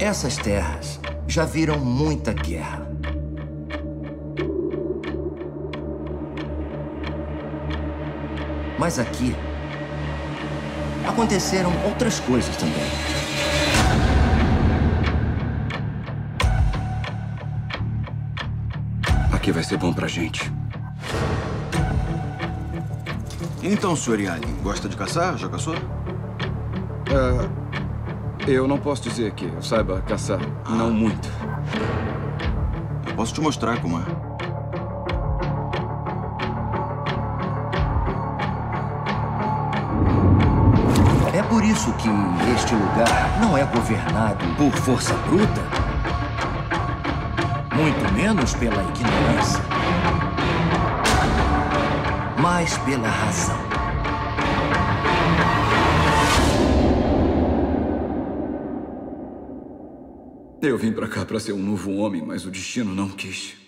Essas terras já viram muita guerra. Mas aqui aconteceram outras coisas também. Aqui vai ser bom pra gente. Então, Sr. Yali, gosta de caçar? Já caçou? Uh, eu não posso dizer que eu saiba caçar. Não muito. Eu posso te mostrar como é. É por isso que este lugar não é governado por força bruta, muito menos pela ignorância mas pela razão. Eu vim para cá para ser um novo homem, mas o destino não quis.